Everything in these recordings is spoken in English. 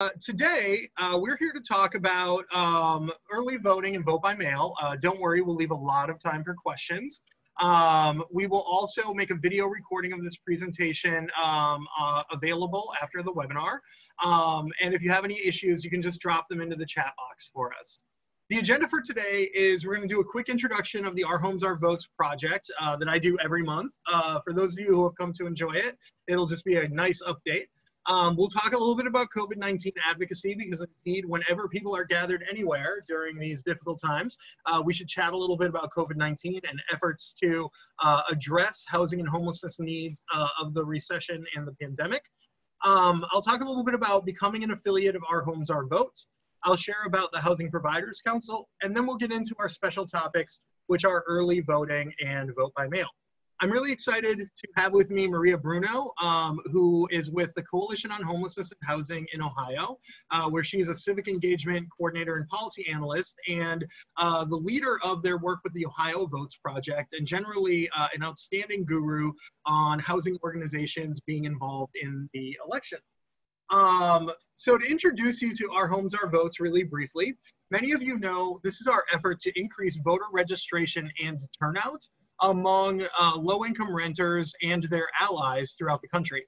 Uh, today, uh, we're here to talk about um, early voting and vote by mail. Uh, don't worry, we'll leave a lot of time for questions. Um, we will also make a video recording of this presentation um, uh, available after the webinar. Um, and if you have any issues, you can just drop them into the chat box for us. The agenda for today is we're going to do a quick introduction of the Our Homes, Our Votes project uh, that I do every month. For those of you who have come to enjoy it, it'll just be a nice update. Um, we'll talk a little bit about COVID-19 advocacy because indeed, whenever people are gathered anywhere during these difficult times, uh, we should chat a little bit about COVID-19 and efforts to uh, address housing and homelessness needs uh, of the recession and the pandemic. Um, I'll talk a little bit about becoming an affiliate of Our Homes, Our Votes. I'll share about the Housing Providers Council, and then we'll get into our special topics, which are early voting and vote by mail. I'm really excited to have with me Maria Bruno, um, who is with the Coalition on Homelessness and Housing in Ohio, uh, where she's a civic engagement coordinator and policy analyst and uh, the leader of their work with the Ohio Votes Project, and generally uh, an outstanding guru on housing organizations being involved in the election. Um, so to introduce you to Our Homes, Our Votes really briefly, many of you know this is our effort to increase voter registration and turnout among uh, low income renters and their allies throughout the country.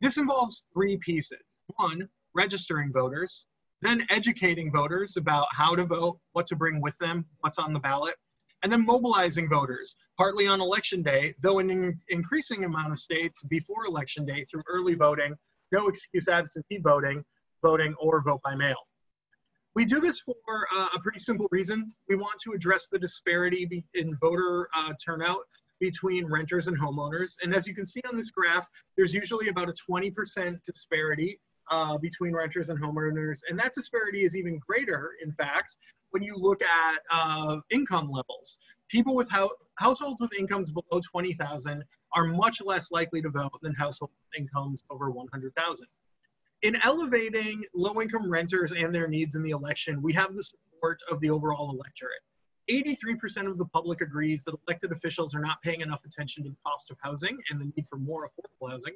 This involves three pieces. One, registering voters, then educating voters about how to vote, what to bring with them, what's on the ballot, and then mobilizing voters, partly on election day, though in an increasing amount of states before election day through early voting, no excuse absentee voting, voting, or vote by mail. We do this for uh, a pretty simple reason. We want to address the disparity in voter uh, turnout between renters and homeowners. And as you can see on this graph, there's usually about a 20% disparity uh, between renters and homeowners. And that disparity is even greater, in fact, when you look at uh, income levels. People with ho households with incomes below 20,000 are much less likely to vote than households with incomes over 100,000 in elevating low income renters and their needs in the election, we have the support of the overall electorate. 83% of the public agrees that elected officials are not paying enough attention to the cost of housing and the need for more affordable housing.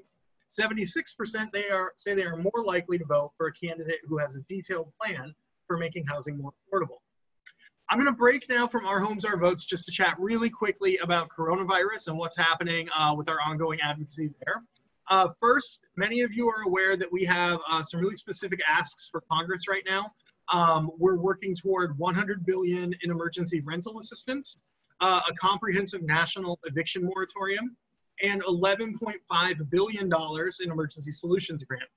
76% they are say they are more likely to vote for a candidate who has a detailed plan for making housing more affordable. I'm going to break now from our homes, our votes, just to chat really quickly about coronavirus and what's happening uh, with our ongoing advocacy there. Uh, first, many of you are aware that we have uh, some really specific asks for Congress right now. Um, we're working toward 100 billion in emergency rental assistance, uh, a comprehensive national eviction moratorium, and 11.5 billion dollars in emergency solutions grant.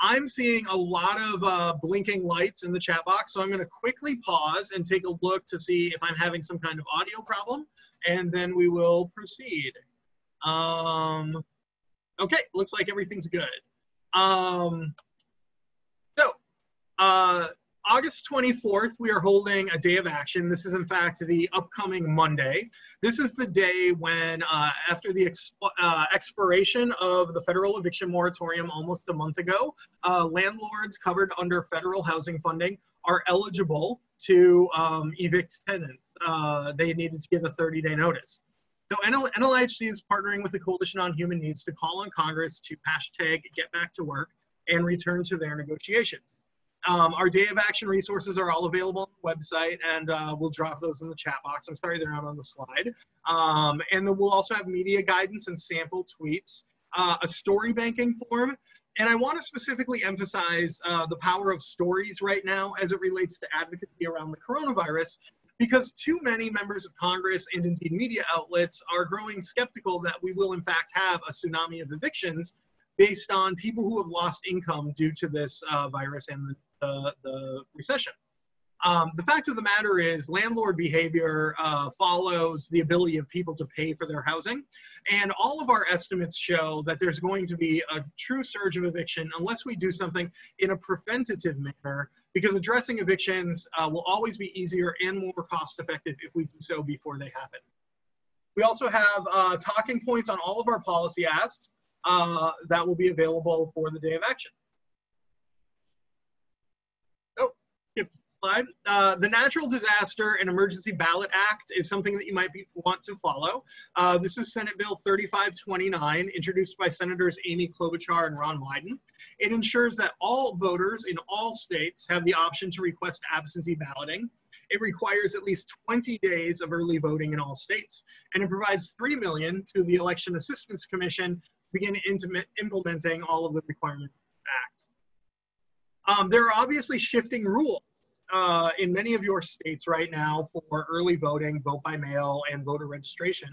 I'm seeing a lot of uh, blinking lights in the chat box, so I'm going to quickly pause and take a look to see if I'm having some kind of audio problem, and then we will proceed. Um, Okay, looks like everything's good. Um, so, uh, August 24th, we are holding a day of action. This is, in fact, the upcoming Monday. This is the day when, uh, after the exp uh, expiration of the federal eviction moratorium almost a month ago, uh, landlords covered under federal housing funding are eligible to um, evict tenants. Uh, they needed to give a 30 day notice. So NL NLIHC is partnering with the Coalition on Human Needs to call on Congress to hashtag get back to work and return to their negotiations. Um, our day of action resources are all available on the website, and uh, we'll drop those in the chat box. I'm sorry they're not on the slide. Um, and then we'll also have media guidance and sample tweets, uh, a story banking form. And I want to specifically emphasize uh, the power of stories right now as it relates to advocacy around the coronavirus, because too many members of Congress and indeed media outlets are growing skeptical that we will in fact have a tsunami of evictions based on people who have lost income due to this uh, virus and the, the recession. Um, the fact of the matter is, landlord behavior uh, follows the ability of people to pay for their housing. And all of our estimates show that there's going to be a true surge of eviction unless we do something in a preventative manner, because addressing evictions uh, will always be easier and more cost effective if we do so before they happen. We also have uh, talking points on all of our policy asks uh, that will be available for the day of action. Slide. Uh, the Natural Disaster and Emergency Ballot Act is something that you might be, want to follow. Uh, this is Senate Bill 3529, introduced by Senators Amy Klobuchar and Ron Wyden. It ensures that all voters in all states have the option to request absentee balloting. It requires at least 20 days of early voting in all states, and it provides 3 million to the Election Assistance Commission to begin implementing all of the requirements of the act. Um, there are obviously shifting rules uh, in many of your states right now for early voting, vote by mail, and voter registration.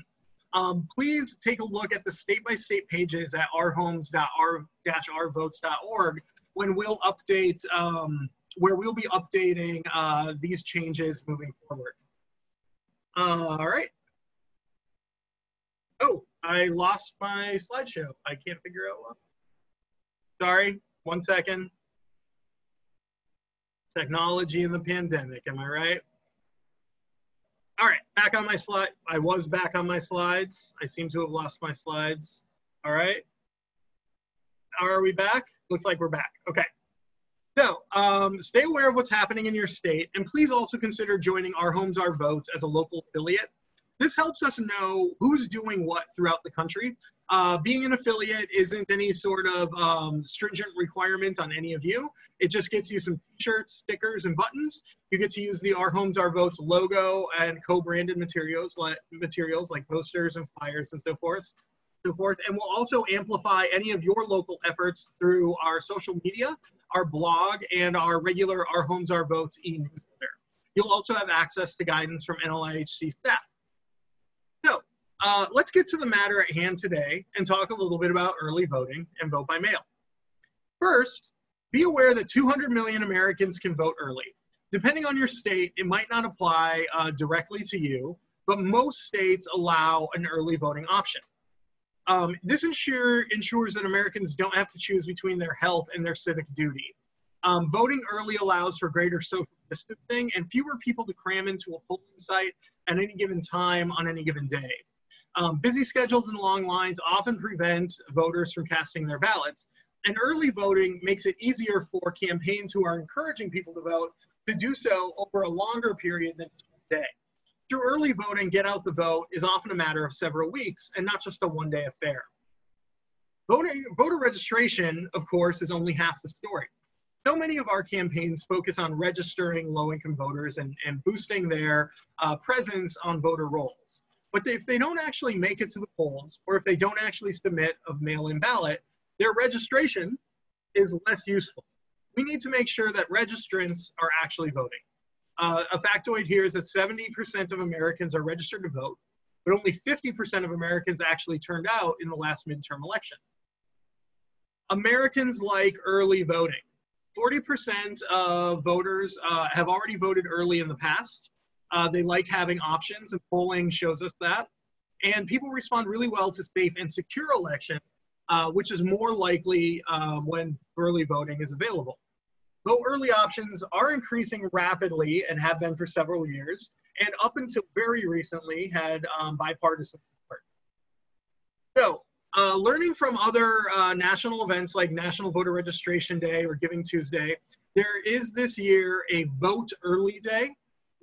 Um, please take a look at the state-by-state pages at ourhomes.r-rvotes.org when we'll update, um, where we'll be updating uh, these changes moving forward. Uh, all right. Oh, I lost my slideshow. I can't figure out what. Sorry, one second technology and the pandemic. Am I right? All right, back on my slide. I was back on my slides. I seem to have lost my slides. All right. Are we back? Looks like we're back. Okay. So um, stay aware of what's happening in your state, and please also consider joining Our Homes, Our Votes as a local affiliate. This helps us know who's doing what throughout the country. Uh, being an affiliate isn't any sort of um, stringent requirement on any of you. It just gets you some t-shirts, stickers, and buttons. You get to use the Our Homes, Our Votes logo and co-branded materials like materials like posters and flyers and so forth. So forth, and we'll also amplify any of your local efforts through our social media, our blog, and our regular Our Homes, Our Votes e-newsletter. You'll also have access to guidance from NLIHC staff. Uh, let's get to the matter at hand today and talk a little bit about early voting and vote by mail. First, be aware that 200 million Americans can vote early. Depending on your state, it might not apply uh, directly to you, but most states allow an early voting option. Um, this ensure, ensures that Americans don't have to choose between their health and their civic duty. Um, voting early allows for greater social distancing and fewer people to cram into a polling site at any given time on any given day. Um, busy schedules and long lines often prevent voters from casting their ballots. And early voting makes it easier for campaigns who are encouraging people to vote to do so over a longer period than one day. Through early voting, get out the vote is often a matter of several weeks and not just a one day affair. Voting, voter registration, of course, is only half the story so many of our campaigns focus on registering low-income voters and, and boosting their uh, presence on voter rolls. But if they don't actually make it to the polls, or if they don't actually submit a mail-in ballot, their registration is less useful. We need to make sure that registrants are actually voting. Uh, a factoid here is that 70% of Americans are registered to vote, but only 50% of Americans actually turned out in the last midterm election. Americans like early voting. 40% of voters uh, have already voted early in the past. Uh, they like having options, and polling shows us that. And people respond really well to safe and secure elections, uh, which is more likely um, when early voting is available. Though early options are increasing rapidly and have been for several years, and up until very recently had um, bipartisan support. So uh, learning from other uh, national events like National Voter Registration Day or Giving Tuesday, there is this year a Vote Early Day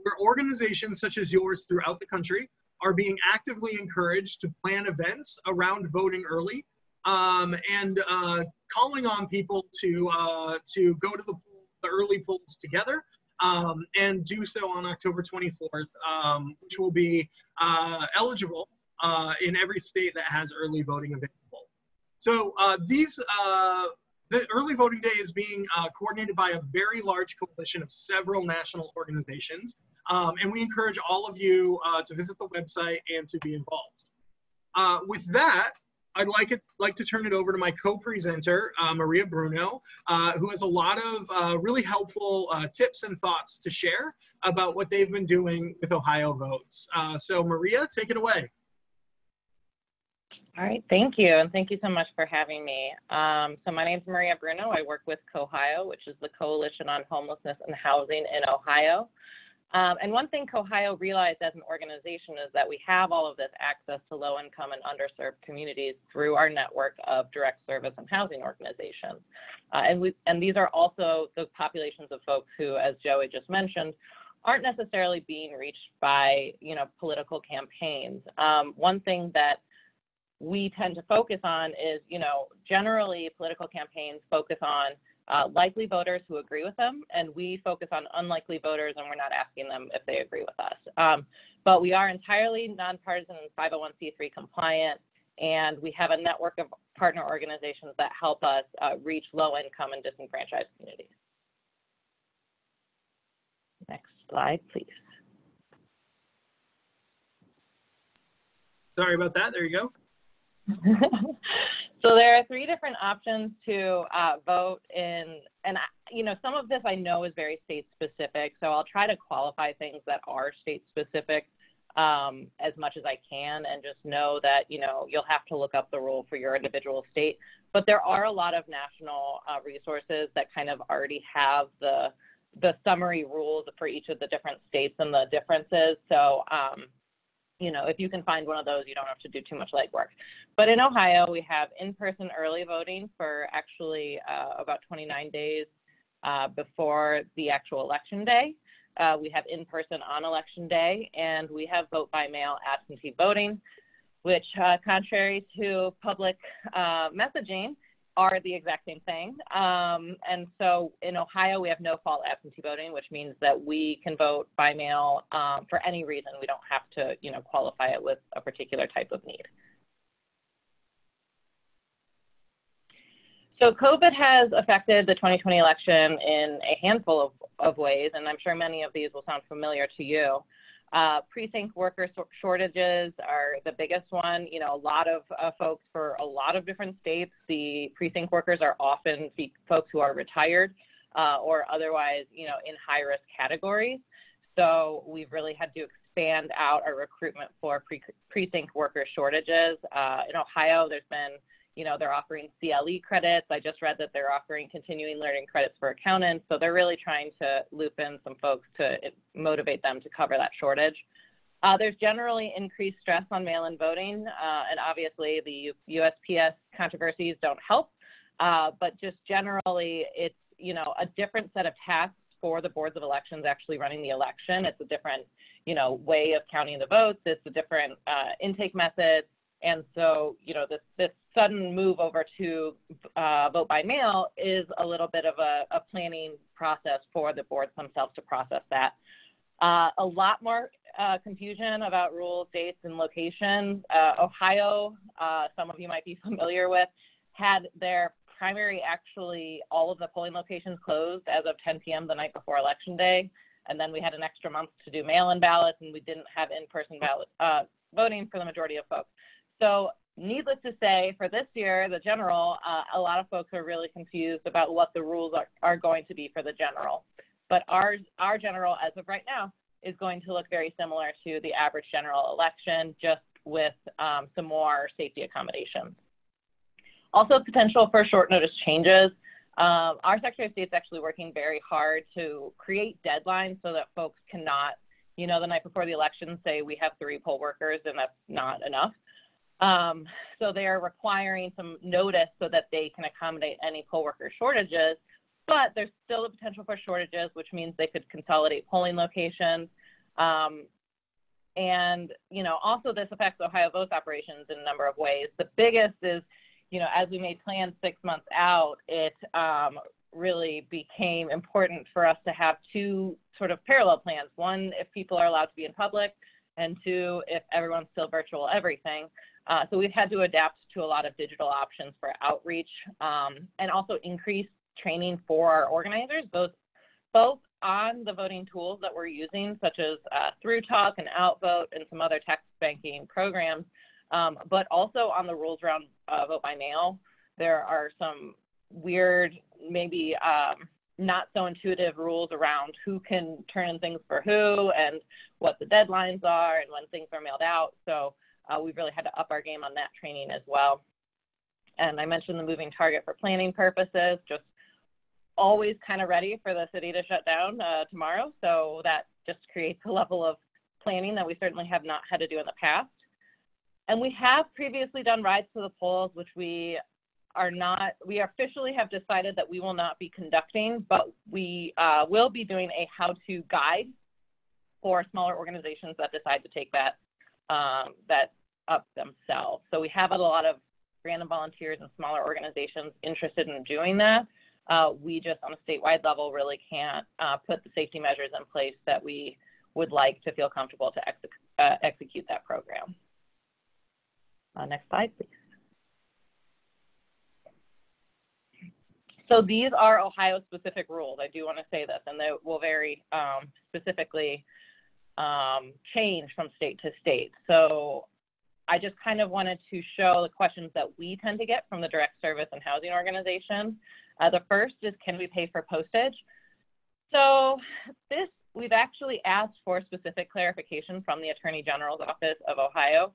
where organizations such as yours throughout the country are being actively encouraged to plan events around voting early um, and uh, calling on people to, uh, to go to the, the early polls together um, and do so on October 24th, um, which will be uh, eligible uh, in every state that has early voting available. So uh, these, uh, the early voting day is being coordinated by a very large coalition of several national organizations. Um, and we encourage all of you uh, to visit the website and to be involved. Uh, with that, I'd like, it, like to turn it over to my co-presenter, uh, Maria Bruno, uh, who has a lot of uh, really helpful uh, tips and thoughts to share about what they've been doing with Ohio Votes. so Maria, take it away. All right, thank you, and thank you so much for having me. Um, so my name is Maria Bruno. I work with COHHIO, which is the Coalition on Homelessness and Housing in Ohio. Um, and one thing COHHIO realized as an organization is that we have all of this access to low income and underserved communities through our network of direct service and housing organizations. Uh, and, we, and these are also the populations of folks who, as Joey just mentioned, aren't necessarily being reached by you know political campaigns. Um, one thing that we tend to focus on is you know generally political campaigns focus on uh, likely voters who agree with them, and we focus on unlikely voters, and we're not asking them if they agree with us. Um, but we are entirely nonpartisan and 501c3 compliant, and we have a network of partner organizations that help us uh, reach low income and disenfranchised communities. Next slide, please. Sorry about that. There you go. so there are three different options to uh, vote in, and you know some of this I know is very state specific. So I'll try to qualify things that are state specific um, as much as I can, and just know that you know you'll have to look up the rule for your individual state. But there are a lot of national uh, resources that kind of already have the the summary rules for each of the different states and the differences. So um, you know, if you can find one of those, you don't have to do too much legwork. But in Ohio, we have in-person early voting for actually uh, about 29 days uh, before the actual election day. Uh, we have in-person on election day, and we have vote by mail absentee voting, which, uh, contrary to public uh, messaging, are the exact same thing. Um, and so in Ohio, we have no fault absentee voting, which means that we can vote by mail um, for any reason. We don't have to, you know, qualify it with a particular type of need. So COVID has affected the 2020 election in a handful of, of ways, and I'm sure many of these will sound familiar to you. Uh, precinct worker shortages are the biggest one. You know, a lot of uh, folks for a lot of different states, the precinct workers are often folks who are retired uh, or otherwise, you know, in high risk categories. So we've really had to expand out our recruitment for pre precinct worker shortages. Uh, in Ohio, there's been you know, they're offering CLE credits. I just read that they're offering continuing learning credits for accountants. So they're really trying to loop in some folks to motivate them to cover that shortage. Uh, there's generally increased stress on mail-in voting, uh, and obviously the USPS controversies don't help. Uh, but just generally, it's you know a different set of tasks for the boards of elections actually running the election. It's a different you know way of counting the votes. It's a different uh, intake method. And so, you know, this, this sudden move over to uh, vote by mail is a little bit of a, a, planning process for the boards themselves to process that. Uh, a lot more uh, confusion about rules, dates, and locations. Uh, Ohio, uh, some of you might be familiar with, had their primary actually all of the polling locations closed as of 10 p.m. the night before election day. And then we had an extra month to do mail-in ballots, and we didn't have in-person ballot uh, voting for the majority of folks. So needless to say, for this year, the general, uh, a lot of folks are really confused about what the rules are, are going to be for the general. But our, our general, as of right now, is going to look very similar to the average general election, just with um, some more safety accommodations. Also, potential for short notice changes. Um, our Secretary of State is actually working very hard to create deadlines so that folks cannot, you know, the night before the election say we have three poll workers and that's not enough. Um, so they're requiring some notice so that they can accommodate any poll worker shortages, but there's still a potential for shortages, which means they could consolidate polling locations. Um, and, you know, also this affects Ohio Votes operations in a number of ways. The biggest is, you know, as we made plans six months out, it um, really became important for us to have two sort of parallel plans. One, if people are allowed to be in public, and two, if everyone's still virtual everything. Uh, so we've had to adapt to a lot of digital options for outreach um, and also increase training for our organizers, both, both on the voting tools that we're using, such as uh, ThruTalk and Outvote and some other text banking programs, um, but also on the rules around uh, vote by mail. There are some weird, maybe um, not so intuitive rules around who can turn in things for who and what the deadlines are and when things are mailed out. So uh, we've really had to up our game on that training as well. And I mentioned the moving target for planning purposes, just always kind of ready for the city to shut down uh, tomorrow. So that just creates a level of planning that we certainly have not had to do in the past. And we have previously done rides to the polls, which we are not, we officially have decided that we will not be conducting, but we uh, will be doing a how-to guide for smaller organizations that decide to take that um, that up themselves. So we have a lot of random volunteers and smaller organizations interested in doing that. Uh, we just on a statewide level really can't uh, put the safety measures in place that we would like to feel comfortable to uh, execute that program. Uh, next slide, please. So these are Ohio-specific rules. I do want to say this, and they will vary um, specifically um, change from state to state. So I just kind of wanted to show the questions that we tend to get from the direct service and housing organization. Uh, the first is, can we pay for postage? So this, we've actually asked for specific clarification from the Attorney General's Office of Ohio.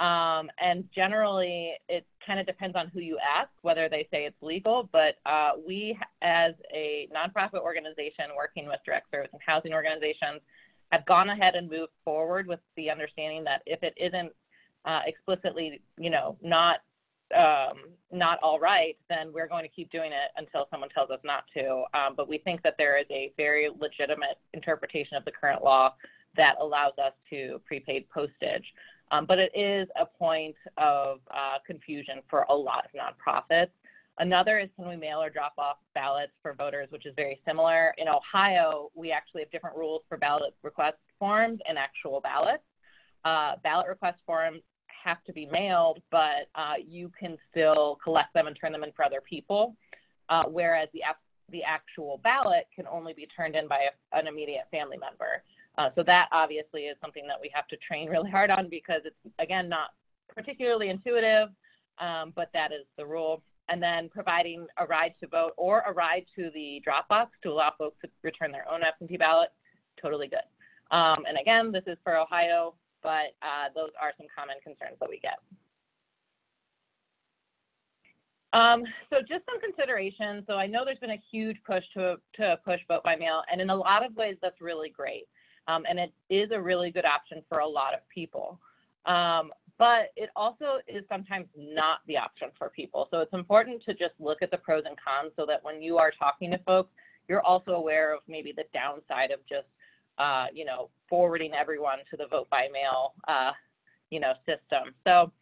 Um, and generally, it kind of depends on who you ask, whether they say it's legal. But uh, we, as a nonprofit organization working with direct service and housing organizations, have gone ahead and moved forward with the understanding that if it isn't uh, explicitly, you know, not um, not all right, then we're going to keep doing it until someone tells us not to. Um, but we think that there is a very legitimate interpretation of the current law that allows us to prepaid postage. Um, but it is a point of uh, confusion for a lot of nonprofits. Another is can we mail or drop off ballots for voters, which is very similar. In Ohio, we actually have different rules for ballot request forms and actual ballots. Uh, ballot request forms have to be mailed, but uh, you can still collect them and turn them in for other people. Uh, whereas the, the actual ballot can only be turned in by a, an immediate family member. Uh, so that obviously is something that we have to train really hard on because it's, again, not particularly intuitive, um, but that is the rule. And then providing a ride to vote or a ride to the drop box to allow folks to return their own absentee ballot, totally good. Um, and again, this is for Ohio but uh, those are some common concerns that we get. Um, so just some considerations. So I know there's been a huge push to, to push vote by mail, and in a lot of ways, that's really great. Um, and it is a really good option for a lot of people. Um, but it also is sometimes not the option for people. So it's important to just look at the pros and cons so that when you are talking to folks, you're also aware of maybe the downside of just uh, you know, forwarding everyone to the vote by mail, uh, you know, system. So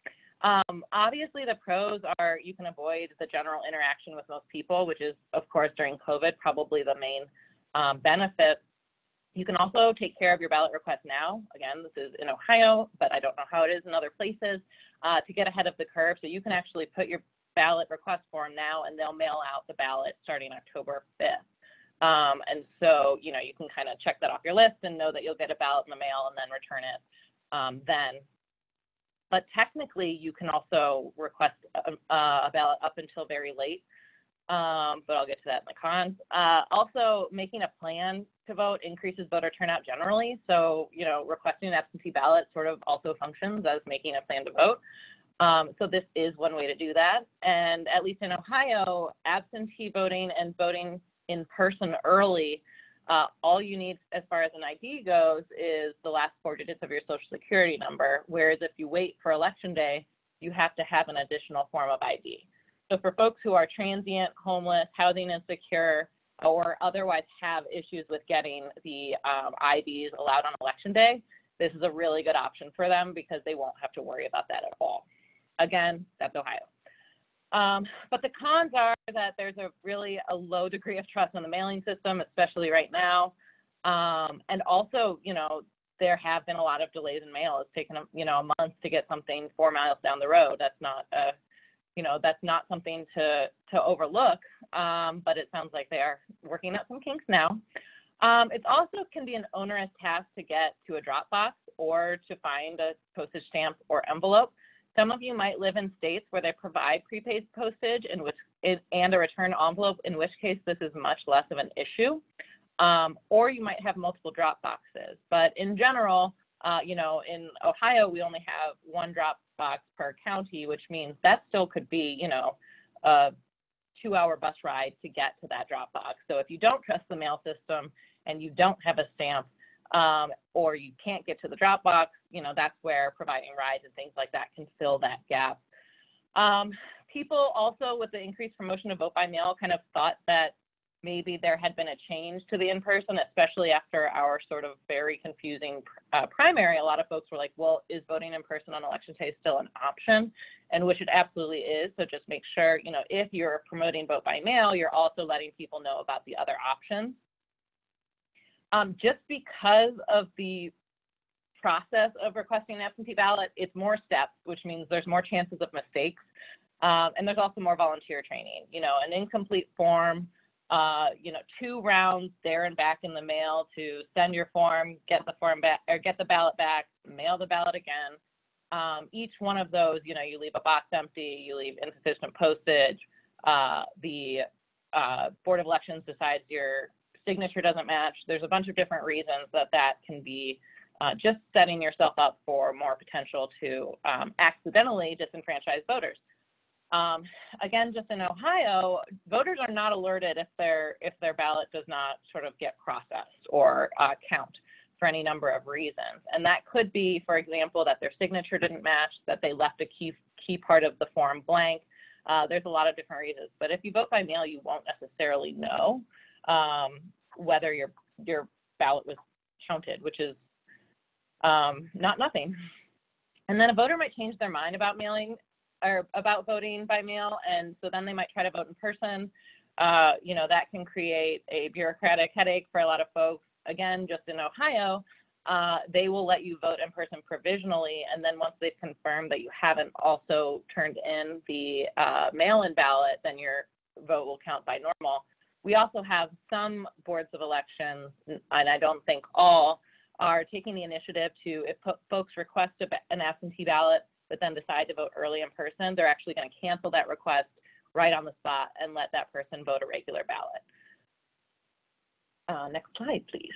um, obviously the pros are you can avoid the general interaction with most people, which is of course during COVID probably the main um, benefit. You can also take care of your ballot request now. Again, this is in Ohio, but I don't know how it is in other places uh, to get ahead of the curve. So you can actually put your ballot request form now and they'll mail out the ballot starting October 5th. Um, and so, you know, you can kind of check that off your list and know that you'll get a ballot in the mail and then return it um, then. But technically, you can also request a, a ballot up until very late. Um, but I'll get to that in the cons. Uh, also, making a plan to vote increases voter turnout generally. So, you know, requesting an absentee ballot sort of also functions as making a plan to vote. Um, so this is one way to do that. And at least in Ohio, absentee voting and voting in person early, uh, all you need as far as an ID goes is the last four digits of your social security number. Whereas if you wait for election day, you have to have an additional form of ID. So for folks who are transient, homeless, housing insecure, or otherwise have issues with getting the um, IDs allowed on election day, this is a really good option for them because they won't have to worry about that at all. Again, that's Ohio. Um, but the cons are that there's a really a low degree of trust in the mailing system, especially right now. Um, and also, you know, there have been a lot of delays in mail. It's taken, you know, a month to get something four miles down the road. That's not a, you know, that's not something to to overlook. Um, but it sounds like they are working out some kinks now. Um, it also can be an onerous task to get to a drop box or to find a postage stamp or envelope. Some of you might live in states where they provide prepaid postage in which and a return envelope, in which case this is much less of an issue. Um, or you might have multiple drop boxes. But in general, uh, you know, in Ohio, we only have one drop box per county, which means that still could be, you know, a two hour bus ride to get to that drop box. So if you don't trust the mail system and you don't have a stamp, um, or you can't get to the drop box, you know, that's where providing rides and things like that can fill that gap. Um, people also, with the increased promotion of vote by mail, kind of thought that maybe there had been a change to the in-person, especially after our sort of very confusing uh, primary. A lot of folks were like, well, is voting in person on election day still an option? And which it absolutely is. So just make sure, you know, if you're promoting vote by mail, you're also letting people know about the other options. Um, just because of the process of requesting an absentee ballot, it's more steps, which means there's more chances of mistakes. Um, and there's also more volunteer training. You know, an incomplete form, uh, you know, two rounds there and back in the mail to send your form, get the form back, or get the ballot back, mail the ballot again. Um, each one of those, you know, you leave a box empty, you leave insufficient postage. Uh, the uh, Board of Elections decides your signature doesn't match. There's a bunch of different reasons that that can be uh, just setting yourself up for more potential to um, accidentally disenfranchise voters. Um, again, just in Ohio, voters are not alerted if their if their ballot does not sort of get processed or uh, count for any number of reasons, and that could be, for example, that their signature didn't match, that they left a key key part of the form blank. Uh, there's a lot of different reasons, but if you vote by mail, you won't necessarily know um, whether your your ballot was counted, which is um, not nothing. And then a voter might change their mind about mailing or about voting by mail, and so then they might try to vote in person. Uh, you know, that can create a bureaucratic headache for a lot of folks. Again, just in Ohio, uh, they will let you vote in person provisionally, and then once they've confirmed that you haven't also turned in the uh, mail-in ballot, then your vote will count by normal. We also have some boards of elections, and I don't think all, are taking the initiative to, if folks request an absentee ballot, but then decide to vote early in person, they're actually going to cancel that request right on the spot and let that person vote a regular ballot. Uh, next slide, please.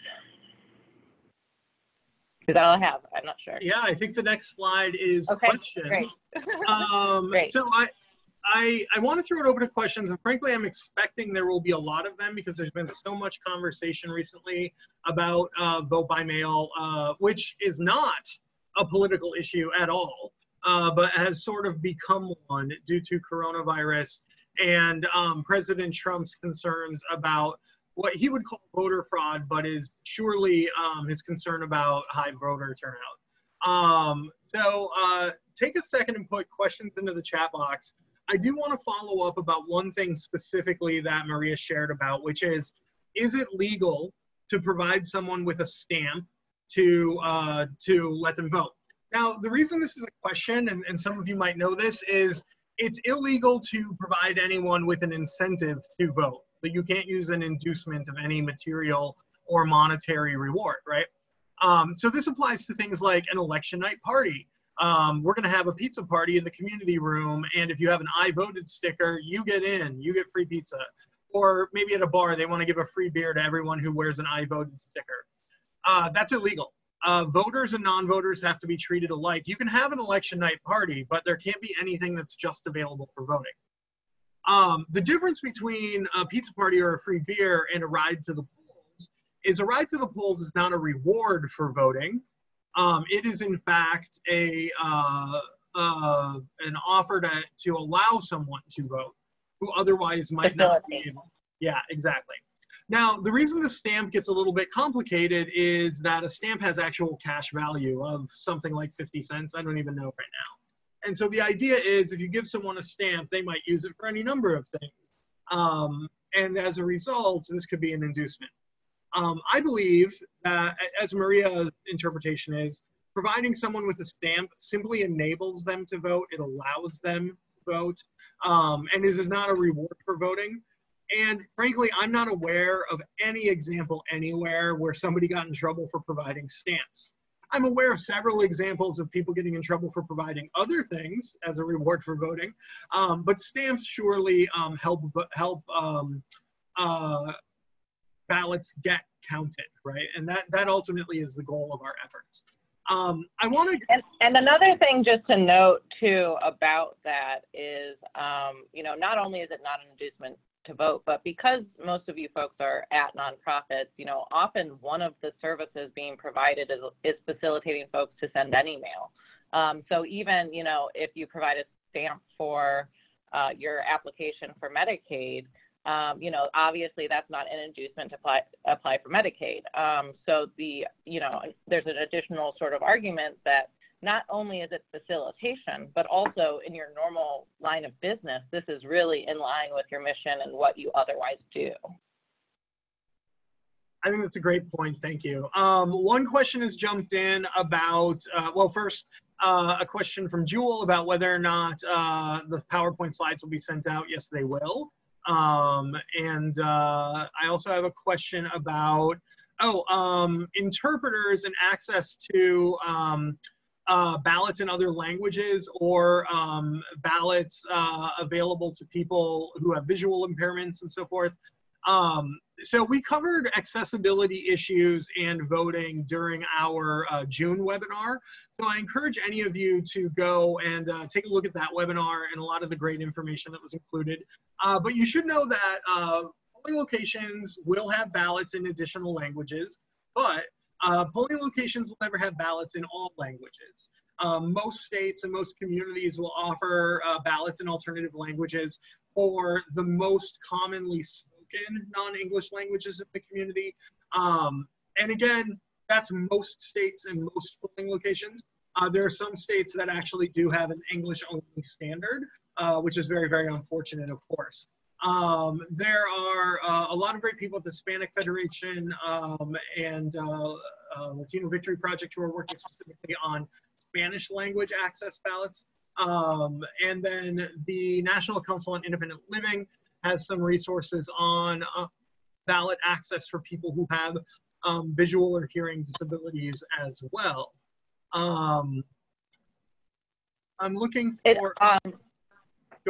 Is that all I have? I'm not sure. Yeah, I think the next slide is okay, questions. Great. um, great. So I, I, I want to throw it over to questions, and frankly, I'm expecting there will be a lot of them because there's been so much conversation recently about uh, vote by mail, uh, which is not a political issue at all, uh, but has sort of become one due to coronavirus and um, President Trump's concerns about what he would call voter fraud, but is surely um, his concern about high voter turnout. Um, so uh, take a second and put questions into the chat box. I do want to follow up about one thing specifically that Maria shared about, which is, is it legal to provide someone with a stamp to, uh, to let them vote? Now, the reason this is a question, and, and some of you might know this, is it's illegal to provide anyone with an incentive to vote. But you can't use an inducement of any material or monetary reward, right? Um, so this applies to things like an election night party um, we're going to have a pizza party in the community room, and if you have an I voted sticker, you get in, you get free pizza. Or maybe at a bar, they want to give a free beer to everyone who wears an I voted sticker. Uh, that's illegal. Uh, voters and non-voters have to be treated alike. You can have an election night party, but there can't be anything that's just available for voting. Um, the difference between a pizza party or a free beer and a ride to the polls is a ride to the polls is not a reward for voting. Um, it is in fact a uh, uh, an offer to to allow someone to vote who otherwise might not be able. Yeah, exactly. Now, the reason the stamp gets a little bit complicated is that a stamp has actual cash value of something like 50 cents. I don't even know right now. And so the idea is if you give someone a stamp, they might use it for any number of things. Um, and as a result, this could be an inducement. Um, I believe that, as Maria's interpretation is, providing someone with a stamp simply enables them to vote. It allows them to vote, um, and this is not a reward for voting. And frankly, I'm not aware of any example anywhere where somebody got in trouble for providing stamps. I'm aware of several examples of people getting in trouble for providing other things as a reward for voting, um, but stamps surely um, help help um, uh, ballots get counted, right? And that, that ultimately is the goal of our efforts. Um, I want to. And, and another thing just to note too about that is, um, you know, not only is it not an inducement to vote, but because most of you folks are at nonprofits, you know, often one of the services being provided is, is facilitating folks to send any mail. Um, so even, you know, if you provide a stamp for uh, your application for Medicaid, um, you know, obviously that's not an inducement to apply, apply for Medicaid. Um, so the, you know, there's an additional sort of argument that not only is it facilitation, but also in your normal line of business, this is really in line with your mission and what you otherwise do. I think that's a great point. Thank you. Um, one question has jumped in about, uh, well, first, uh, a question from Jewel about whether or not uh, the PowerPoint slides will be sent out. Yes, they will. Um, and uh, I also have a question about, oh, um, interpreters and access to um, uh, ballots in other languages or um, ballots uh, available to people who have visual impairments and so forth. Um, so we covered accessibility issues and voting during our uh, June webinar. So I encourage any of you to go and uh, take a look at that webinar and a lot of the great information that was included. Uh, but you should know that uh, polling locations will have ballots in additional languages, but uh, polling locations will never have ballots in all languages. Um, most states and most communities will offer uh, ballots in alternative languages for the most commonly spoken non-English languages in the community. Um, and again, that's most states and most polling locations. Uh, there are some states that actually do have an English only standard, uh, which is very, very unfortunate, of course. Um, there are uh, a lot of great people at the Hispanic Federation um, and uh, uh, Latino Victory Project who are working specifically on Spanish language access ballots. Um, and then the National Council on Independent Living has some resources on uh, ballot access for people who have um, visual or hearing disabilities as well. Um, I'm looking for. It, um,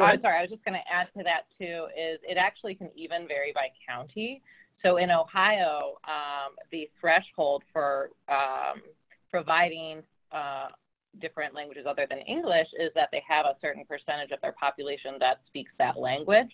I'm sorry, I was just going to add to that too, is it actually can even vary by county. So in Ohio, um, the threshold for um, providing uh, different languages other than English is that they have a certain percentage of their population that speaks that language.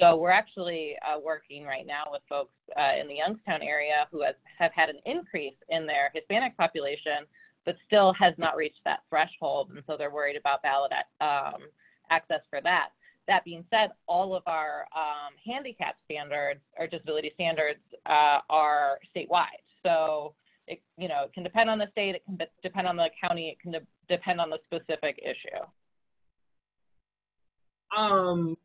So we're actually uh, working right now with folks uh, in the Youngstown area who has, have had an increase in their Hispanic population, but still has not reached that threshold. And so they're worried about ballot um, access for that. That being said, all of our um, handicap standards or disability standards uh, are statewide. So it, you know, it can depend on the state, it can depend on the county, it can de depend on the specific issue. Um,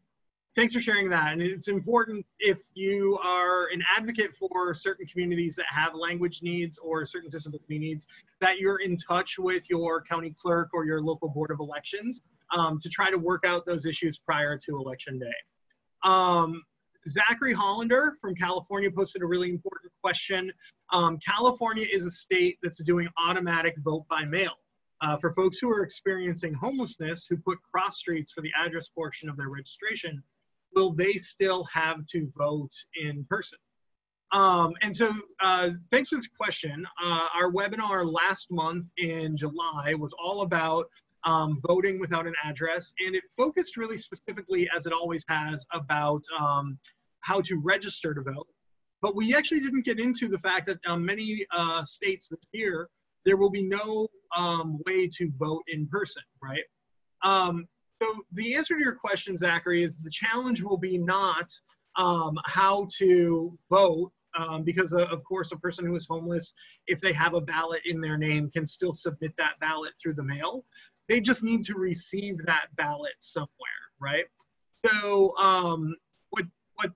thanks for sharing that. And it's important if you are an advocate for certain communities that have language needs or certain disability needs, that you're in touch with your county clerk or your local board of elections um, to try to work out those issues prior to election day. Um, Zachary Hollander from California posted a really important question. Um, California is a state that's doing automatic vote by mail. Uh, for folks who are experiencing homelessness who put cross streets for the address portion of their registration, will they still have to vote in person? Um, and so, uh, thanks for this question. Uh, our webinar last month in July was all about um, voting without an address, and it focused really specifically, as it always has, about um, how to register to vote. But we actually didn't get into the fact that um, many uh, states this year, there will be no um, way to vote in person, right? Um, so the answer to your question, Zachary, is the challenge will be not um, how to vote, um, because uh, of course a person who is homeless, if they have a ballot in their name, can still submit that ballot through the mail. They just need to receive that ballot somewhere, right? So um, what what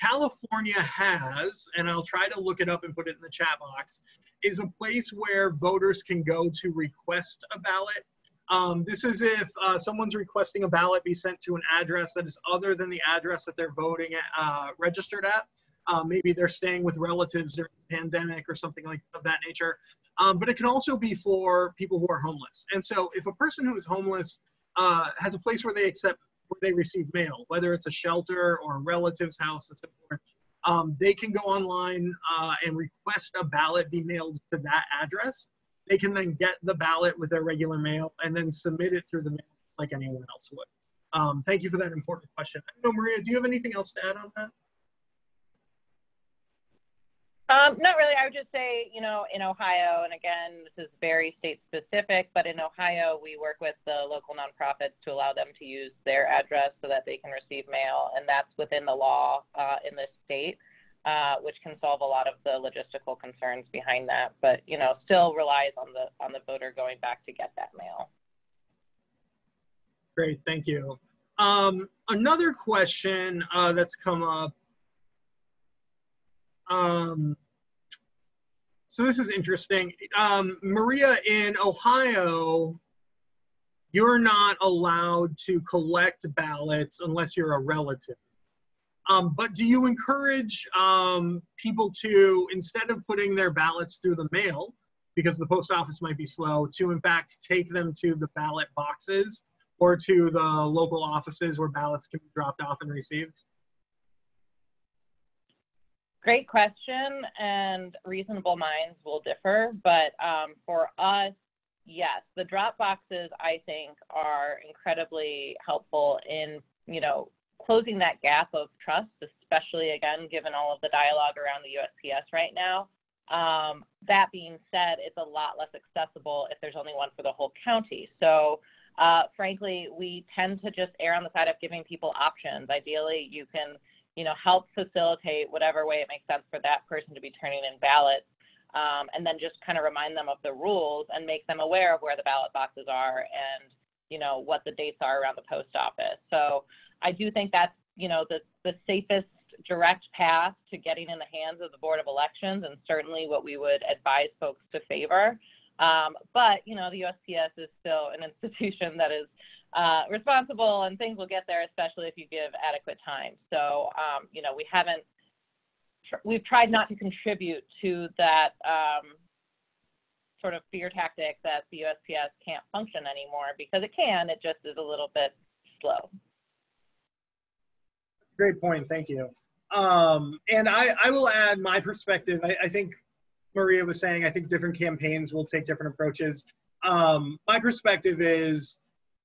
California has, and I'll try to look it up and put it in the chat box, is a place where voters can go to request a ballot um, this is if uh, someone's requesting a ballot be sent to an address that is other than the address that they're voting at, uh, registered at. Uh, maybe they're staying with relatives during the pandemic or something like of that nature. Um, but it can also be for people who are homeless. And so if a person who is homeless uh, has a place where they accept where they receive mail, whether it's a shelter or a relative's house and so forth, um, they can go online uh, and request a ballot be mailed to that address. they can then get the ballot with their regular mail and then submit it through the mail like anyone else would. Um, thank you for that important question. No, Maria, do you have anything else to add on that? Um, not really. I would just say, you know, in Ohio, and again, this is very state specific, but in Ohio, we work with the local nonprofits to allow them to use their address so that they can receive mail, and that's within the law uh, in this state, uh, which can solve a lot of the logistical concerns behind that. But you know, still relies on the on the voter going back to get that mail. Great, thank you. Um, another question uh, that's come up um, so this is interesting. Um, Maria, in Ohio, you're not allowed to collect ballots unless you're a relative. Um, but do you encourage um, people to, instead of putting their ballots through the mail, because the post office might be slow, to in fact take them to the ballot boxes or to the local offices where ballots can be dropped off and received? Great question, and reasonable minds will differ. But um, for us, yes, the drop boxes I think are incredibly helpful in you know closing that gap of trust, especially again given all of the dialogue around the USPS right now. Um, that being said, it's a lot less accessible if there's only one for the whole county. So, uh, frankly, we tend to just err on the side of giving people options. Ideally, you can you know, help facilitate whatever way it makes sense for that person to be turning in ballots. Um, and then just kind of remind them of the rules and make them aware of where the ballot boxes are and, you know, what the dates are around the post office. So I do think that's, you know, the, the safest direct path to getting in the hands of the Board of Elections and certainly what we would advise folks to favor. Um, but, you know, the USPS is still an institution that is uh, responsible and things will get there, especially if you give adequate time. So, um, you know, we haven't, tr- we've tried not to contribute to that um, sort of fear tactic that the USPS can't function anymore because it can, it just is a little bit slow. Great point, thank you. Um, and I, I will add my perspective. I, I think Maria was saying, I think different campaigns will take different approaches. Um, my perspective is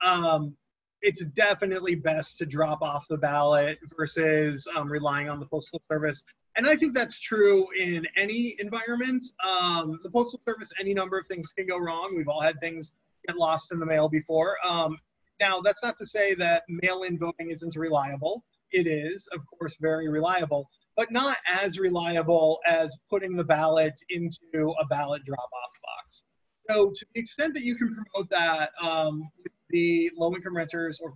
um, it's definitely best to drop off the ballot versus um, relying on the postal service. And I think that's true in any environment. Um, the postal service, any number of things can go wrong. We've all had things get lost in the mail before. Um, now, that's not to say that mail-in voting isn't reliable. It is, of course, very reliable, but not as reliable as putting the ballot into a ballot drop-off box. So, to the extent that you can promote that um, with the low income renters or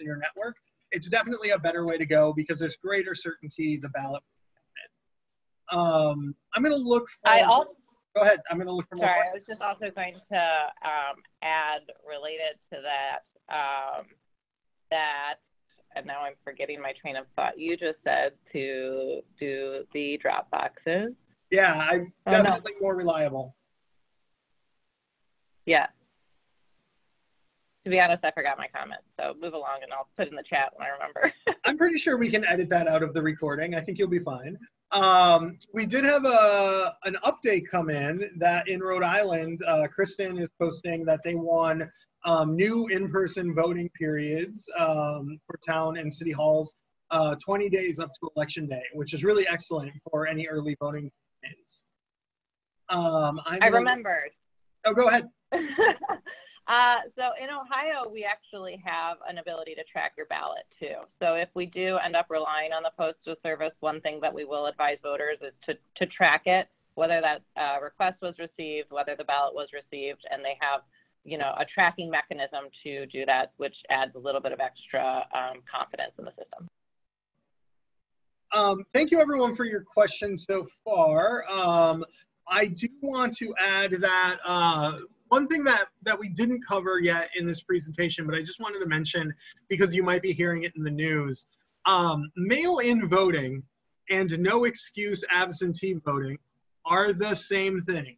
in your network, it's definitely a better way to go because there's greater certainty the ballot. Um, I'm going to look for. I also, go ahead. I'm going to look for sorry, more questions. I was just also going to um, add related to that um, that, and now I'm forgetting my train of thought. You just said to do the drop boxes. Yeah, I'm definitely oh, no. more reliable. Yeah, to be honest, I forgot my comment. So move along and I'll put in the chat when I remember. I'm pretty sure we can edit that out of the recording. I think you'll be fine. Um, we did have a an update come in that in Rhode Island, uh, Kristen is posting that they won um, new in-person voting periods um, for town and city halls, uh, 20 days up to election day, which is really excellent for any early voting campaigns. Um, I remembered. Oh, go ahead. Uh, so in Ohio, we actually have an ability to track your ballot too. So if we do end up relying on the postal service, one thing that we will advise voters is to, to track it, whether that uh, request was received, whether the ballot was received, and they have you know a tracking mechanism to do that, which adds a little bit of extra um, confidence in the system. Um, thank you everyone for your questions so far. Um, I do want to add that uh, one thing that, that we didn't cover yet in this presentation, but I just wanted to mention because you might be hearing it in the news, um, mail-in voting and no excuse absentee voting are the same thing.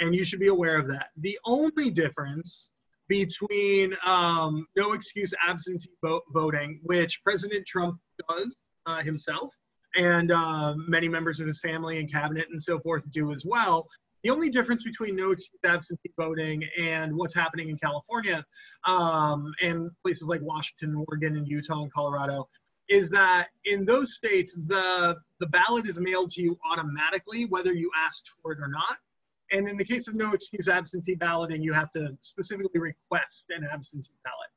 And you should be aware of that. The only difference between um, no excuse absentee voting, which President Trump does uh, himself, and uh, many members of his family and cabinet and so forth do as well, The only difference between no excuse absentee voting and what's happening in California um, and places like Washington, Oregon, and Utah and Colorado is that in those states, the, the ballot is mailed to you automatically, whether you asked for it or not. And in the case of no excuse absentee balloting, you have to specifically request an absentee ballot.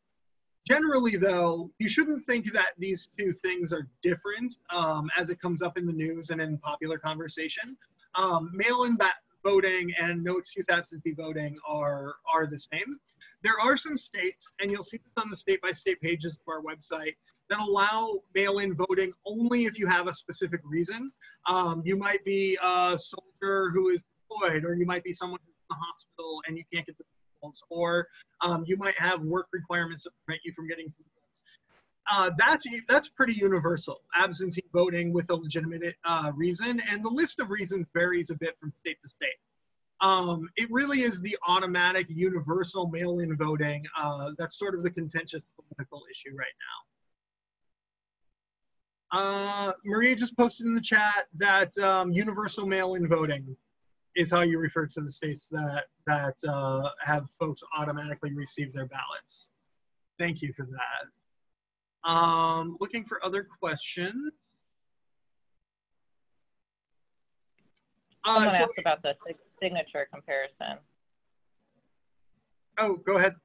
Generally, though, you shouldn't think that these two things are different um, as it comes up in the news and in popular conversation. Um, mail-in voting and no excuse absentee voting are, are the same. There are some states, and you'll see this on the state-by-state pages of our website, that allow mail-in voting only if you have a specific reason. Um, you might be a soldier who is deployed, or you might be someone who's in the hospital and you can't get to the polls, or um, you might have work requirements that prevent you from getting to the polls. Uh, that's that's pretty universal. Absentee voting with a legitimate uh, reason, and the list of reasons varies a bit from state to state. Um, it really is the automatic, universal mail-in voting uh, that's sort of the contentious political issue right now. Uh, Maria just posted in the chat that um, universal mail-in voting is how you refer to the states that that uh, have folks automatically receive their ballots. Thank you for that. Um, looking for other questions. Uh, Someone so, asked about the signature comparison. Oh, go ahead.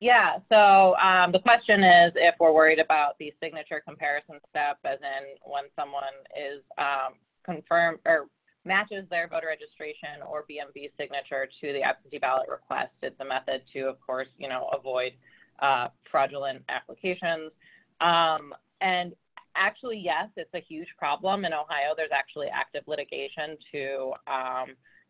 Yeah, so um, the question is if we're worried about the signature comparison step, as in when someone is um, confirmed or matches their voter registration or BMV signature to the absentee ballot request. It's a method to, of course, you know, avoid uh, fraudulent applications. Um, and actually, yes, it's a huge problem in Ohio. There's actually active litigation to um,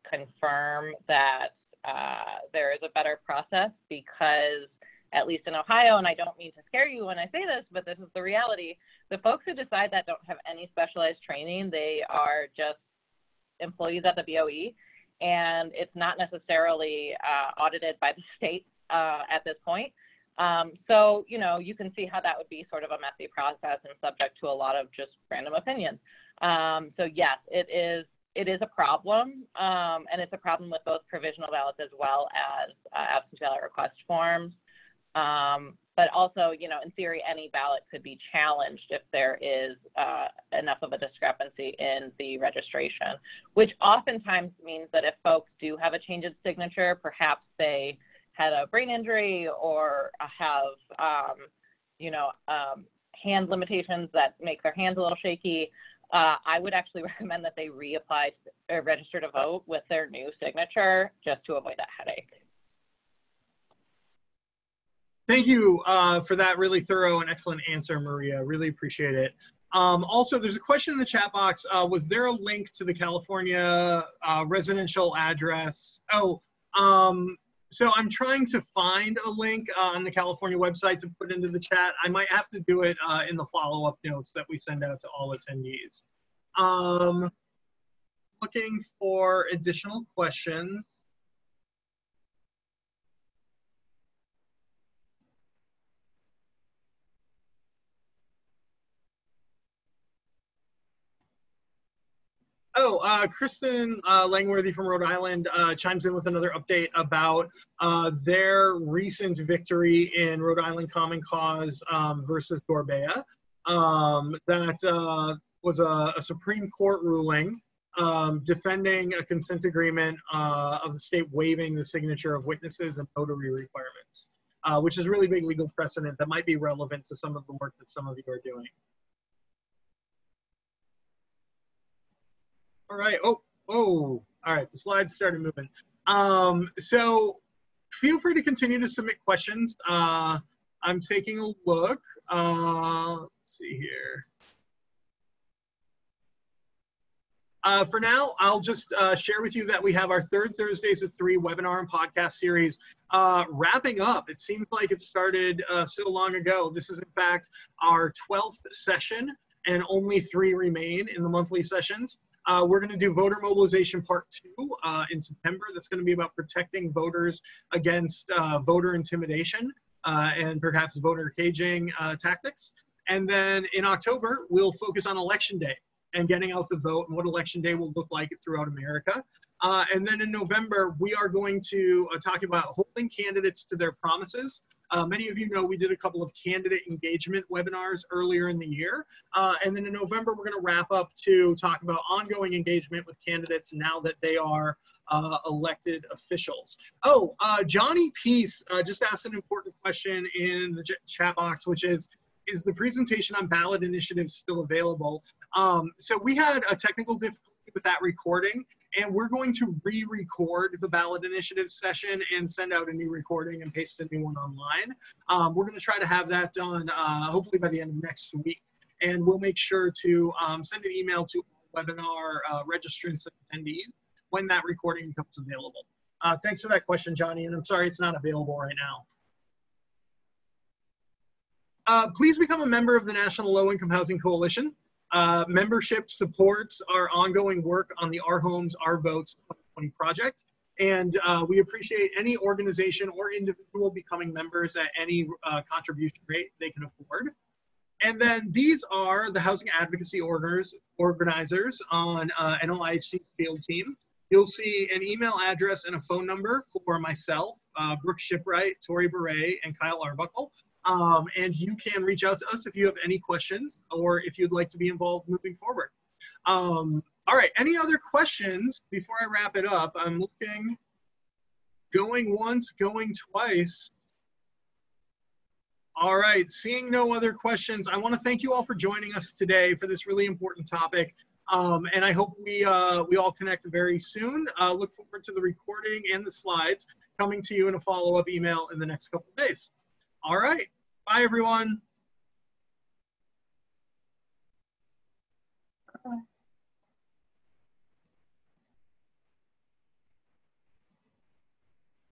confirm that uh, there is a better process because at least in Ohio, and I don't mean to scare you when I say this, but this is the reality. The folks who decide that don't have any specialized training, they are just employees at the BOE, and it's not necessarily uh, audited by the state uh, at this point. Um, so, you know, you can see how that would be sort of a messy process and subject to a lot of just random opinions. Um, so yes, it is it is a problem, um, and it's a problem with both provisional ballots as well as uh, absentee ballot request forms. Um, but also, you know, in theory, any ballot could be challenged if there is uh, enough of a discrepancy in the registration, which oftentimes means that if folks do have a change in signature, perhaps they had a brain injury or have, um, you know, um, hand limitations that make their hands a little shaky, uh, I would actually recommend that they reapply or register to vote with their new signature just to avoid that headache. Thank you uh, for that really thorough and excellent answer, Maria. Really appreciate it. Um, also, there's a question in the chat box. Uh, was there a link to the California uh, residential address? Oh, um, so I'm trying to find a link on the California website to put into the chat. I might have to do it uh, in the follow-up notes that we send out to all attendees. Um, looking for additional questions. Oh, uh, Kristen uh, Langworthy from Rhode Island uh, chimes in with another update about uh, their recent victory in Rhode Island Common Cause um, versus Gorbea. Um, that uh, was a, a, Supreme Court ruling um, defending a consent agreement uh, of the state waiving the signature of witnesses and notary requirements, which is really big legal precedent that might be relevant to some of the work that some of you are doing. All right. Oh, oh. All right. The slides started moving. Um, so feel free to continue to submit questions. Uh, I'm taking a look. Uh, let's see here. Uh, for now, I'll just uh, share with you that we have our third Thursdays at 3 webinar and podcast series uh, wrapping up. It seems like it started uh, so long ago. This is, in fact, our 12th session, and only three remain in the monthly sessions. Uh, we're going to do voter mobilization part two uh, in September. That's going to be about protecting voters against uh, voter intimidation uh, and perhaps voter caging uh, tactics. And then in October, we'll focus on election day. and getting out the vote and what election day will look like throughout America. Uh, and then in November, we are going to talk about holding candidates to their promises. Uh, many of you know we did a couple of candidate engagement webinars earlier in the year. Uh, and then in November, we're going to wrap up to talk about ongoing engagement with candidates now that they are uh, elected officials. Oh, uh, Johnny Peace uh, just asked an important question in the chat box, which is, is the presentation on ballot initiatives still available? Um, so we had a technical difficulty with that recording and we're going to re-record the ballot initiative session and send out a new recording and paste a new one online. Um, we're going to try to have that done uh, hopefully by the end of next week. And we'll make sure to um, send an email to webinar uh, registrants and attendees when that recording becomes available. Uh, thanks for that question, Johnny, and I'm sorry it's not available right now. Uh, please become a member of the National Low Income Housing Coalition. Uh, membership supports our ongoing work on the Our Homes, Our Votes 2020 project. And uh, we appreciate any organization or individual becoming members at any uh, contribution rate they can afford. And then these are the housing advocacy orders, organizers on uh, NLIHC field team. You'll see an email address and a phone number for myself, uh, Brooke Schipporeit, Tori Bourret, and Kyle Arbuckle. Um, and you can reach out to us if you have any questions or if you'd like to be involved moving forward. Um, all right, any other questions before I wrap it up? I'm looking, going once, going twice. All right, seeing no other questions, I want to thank you all for joining us today for this really important topic. Um, and I hope we, uh, we all connect very soon. Uh, look forward to the recording and the slides coming to you in a follow-up email in the next couple of days. All right. Bye, everyone.